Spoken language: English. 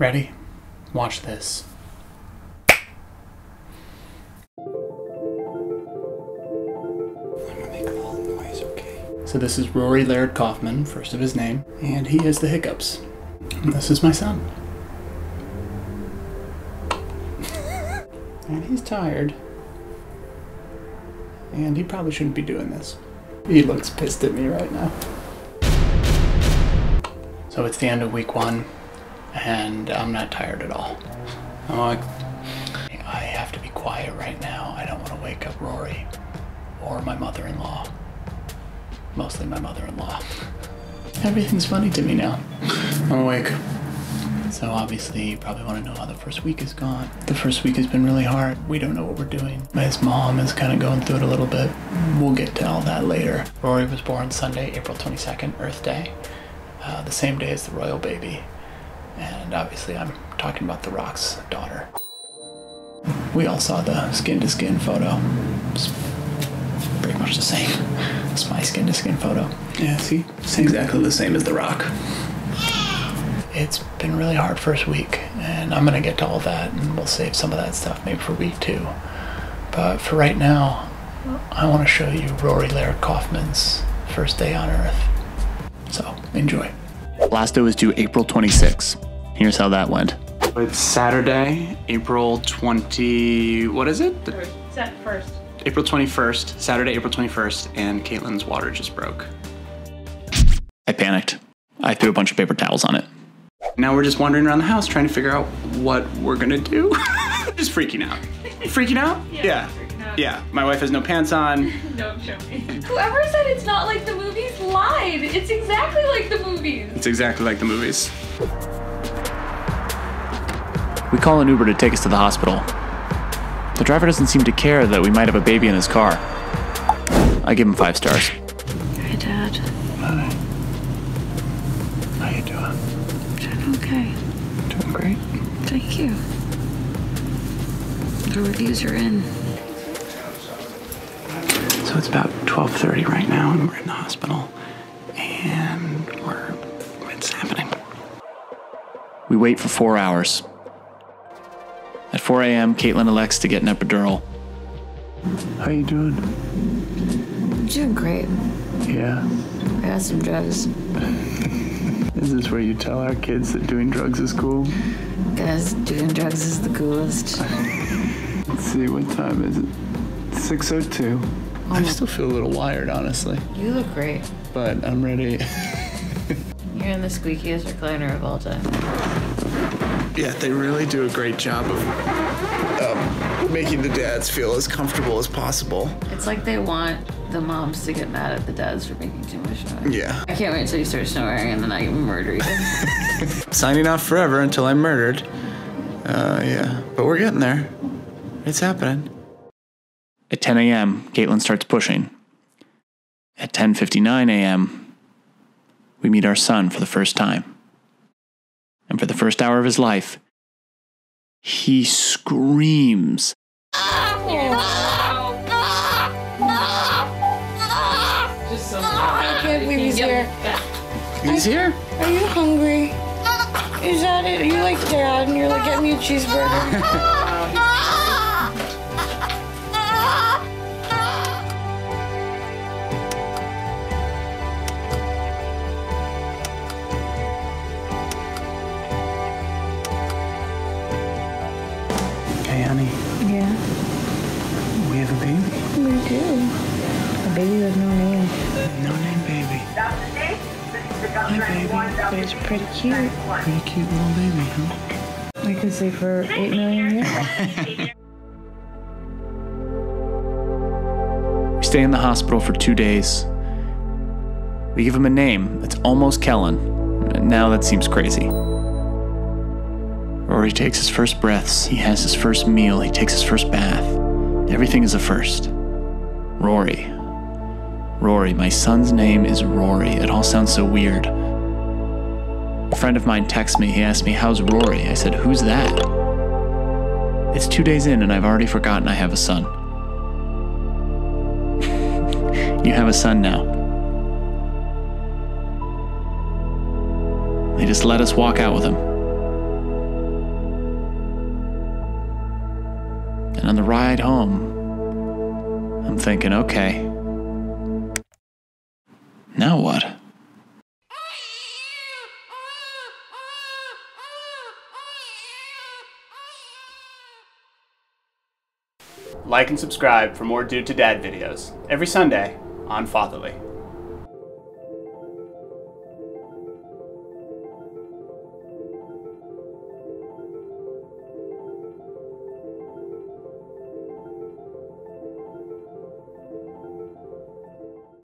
Ready? Watch this. I'm gonna make a little noise, okay? So this is Rory Laird Kaufman, first of his name, and he has the hiccups. And this is my son. and he's tired. And he probably shouldn't be doing this. He looks pissed at me right now. So it's the end of week one, and I'm not tired at all. I'm like, I have to be quiet right now. I don't want to wake up Rory or my mother in law. Mostly my mother in law. Everything's funny to me now. I'm awake. So obviously, you probably want to know how the first week has gone. The first week has been really hard. We don't know what we're doing. His mom is kind of going through it a little bit. We'll get to all that later. Rory was born Sunday, April 22nd, Earth Day, uh, the same day as the royal baby. And obviously, I'm talking about The Rock's daughter. We all saw the skin to skin photo. It's pretty much the same. It's my skin to skin photo. Yeah, see? It's exactly the same as The Rock. It's been really hard first week, and I'm gonna get to all that, and we'll save some of that stuff maybe for week two. But for right now, I want to show you Rory Laird Kaufman's first day on Earth. So enjoy. Blasto is due April 26. Here's how that went. It's Saturday, April 20. What is it? The- Set first. April 21st, Saturday, April 21st, and Caitlin's water just broke. I panicked. I threw a bunch of paper towels on it. Now we're just wandering around the house trying to figure out what we're gonna do. just freaking out. Freaking out? Yeah, freaking out. Yeah. My wife has no pants on. Don't show me. Whoever said it's not like the movies lied. It's exactly like the movies. It's exactly like the movies. We call an Uber to take us to the hospital. The driver doesn't seem to care that we might have a baby in his car. I give him five stars. Hi, Dad. Hi. How you doing? Doing okay. Doing great. Thank you. The reviews are in. So it's about 12:30 right now, and we're in the hospital, and we're it's happening. We wait for four hours. At 4 a.m., Caitlin elects to get an epidural. How you doing? I'm doing great. Yeah. I got some drugs. Is this where you tell our kids that doing drugs is cool? Guys, doing drugs is the coolest. Let's see, what time is it? 6:02. I still feel a little wired, honestly, You look great. but I'm ready. You're in the squeakiest recliner of all time. Yeah, they really do a great job of um, making the dads feel as comfortable as possible. It's like they want the moms to get mad at the dads for making too much noise. Yeah. I can't wait until you start snoring and then I murder you. Signing off forever until I'm murdered. Uh, yeah. But we're getting there. It's happening. At 10 a.m., Caitlin starts pushing. At 10:59 a.m., we meet our son for the first time. And for the first hour of his life, he screams. I can't believe he's here. He's here. Are you hungry? Is that it? Are you like dad and you're like, get me a cheeseburger? Yeah, we have a baby. we do. A baby with no name, No name baby. Hi, baby. but it's pretty cute. Pretty cute little baby, huh? I could say for eight million years. We stay in the hospital for two days. We give him a name that's almost Kellen. Now that seems crazy. Rory takes his first breaths, he has his first meal, he takes his first bath. Everything is a first. Rory. Rory, my son's name is Rory. It all sounds so weird. A friend of mine texts me, he asked me, How's Rory? I said, Who's that? It's two days in, and I've already forgotten I have a son. You have a son now. They just let us walk out with him. On the ride home, I'm thinking, okay, now what? Like and subscribe for more Dude to Dad videos every Sunday on Fatherly.